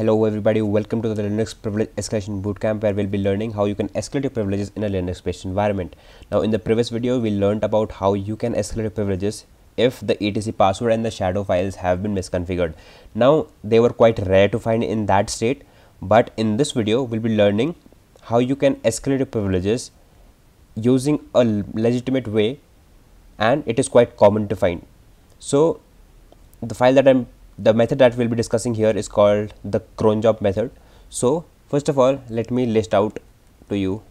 Hello everybody, welcome to the Linux Privilege Escalation Bootcamp where we'll be learning how you can escalate your privileges in a Linux-based environment. Now in the previous video, we learned about how you can escalate your privileges if the etc password and the shadow files have been misconfigured. Now they were quite rare to find in that state, but in this video, we'll be learning how you can escalate your privileges using a legitimate way and it is quite common to find. So the file that I'm the method that we'll be discussing here is called the cron job method. So first of all let me list out to you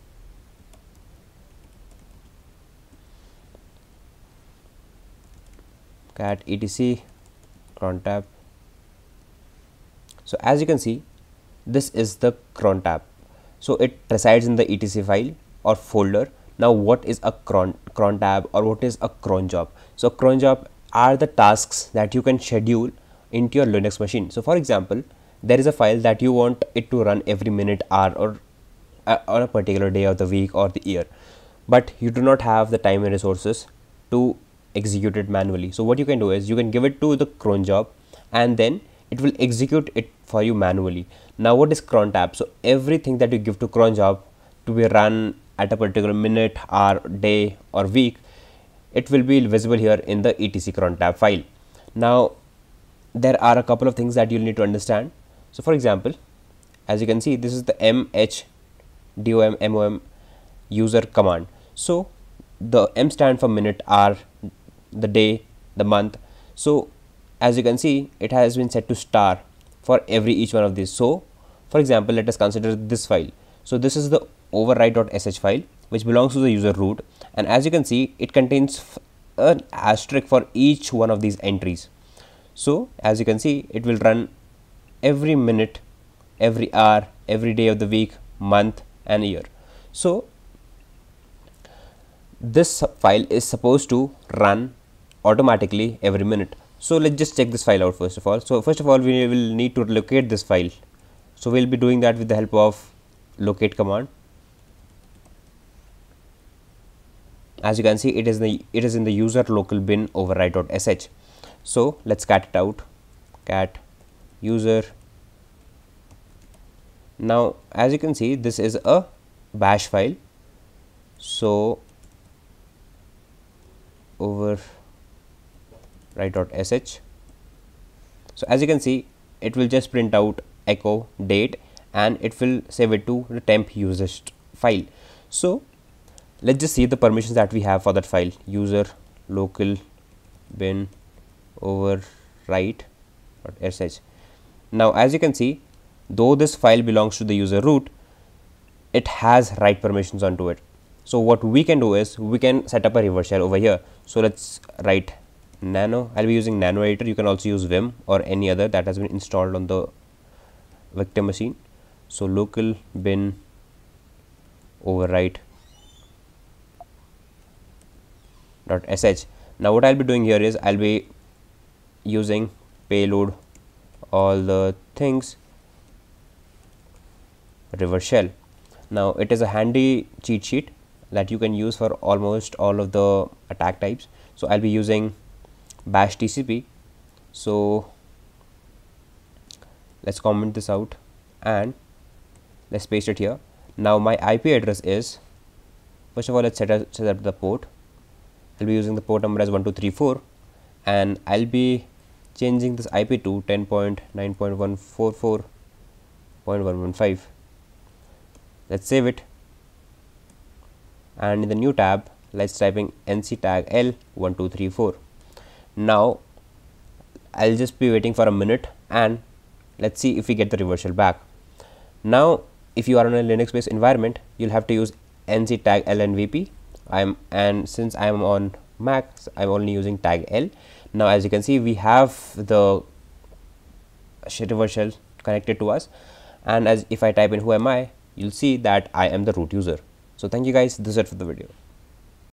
cat etc cron tab so as you can see this is the cron tab so it resides in the etc file or folder. Now what is a cron cron tab or what is a cron job so cron job are the tasks that you can schedule into your Linux machine. So for example, there is a file that you want it to run every minute, hour or uh, on a particular day of the week or the year, but you do not have the time and resources to execute it manually. So what you can do is you can give it to the cron job and then it will execute it for you manually. Now what is cron tab? So everything that you give to cron job to be run at a particular minute, hour, day or week, it will be visible here in the etc cron tab file. Now there are a couple of things that you'll need to understand. So for example, as you can see, this is the mhdom mom user command. So the m stand for minute, hour, the day, the month. So as you can see, it has been set to star for every each one of these. So for example, let us consider this file. So this is the override.sh file which belongs to the user root and as you can see it contains an asterisk for each one of these entries so as you can see, it will run every minute, every hour, every day of the week, month and year. So this file is supposed to run automatically every minute. So let's just check this file out first of all. So first of all, we will need to locate this file. So we'll be doing that with the help of locate command. As you can see, it is the it is in the user local bin override.sh. So let's cat it out cat user. Now as you can see this is a bash file. So over write.sh. So as you can see it will just print out echo date and it will save it to the temp users file. So let's just see the permissions that we have for that file user local bin overwrite.sh. Now as you can see though this file belongs to the user root it has write permissions onto it. So what we can do is we can set up a reverse shell over here. So let's write nano I'll be using nano editor you can also use vim or any other that has been installed on the victim machine. So local bin overwrite dot sh now what i'll be doing here is i'll be using payload all the things. Reverse shell. Now it is a handy cheat sheet that you can use for almost all of the attack types. So i'll be using bash tcp so let's comment this out and let's paste it here. Now my ip address is first of all let's set up, set up the port. I'll be using the port number as 1234 and i'll be changing this IP to 10.9.144.115 let's save it. And in the new tab let's typing nc tag l1234 now I'll just be waiting for a minute and let's see if we get the reversal back. Now if you are on a Linux based environment you'll have to use nc tag lnvp I'm and since I'm on Mac I'm only using tag L now as you can see we have the shell connected to us and as if I type in who am I you'll see that I am the root user. So thank you guys this is it for the video.